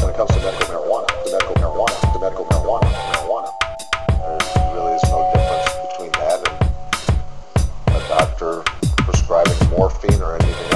When it comes to medical marijuana, the medical marijuana, the medical marijuana, marijuana, there really is no difference between that and a doctor prescribing morphine or anything.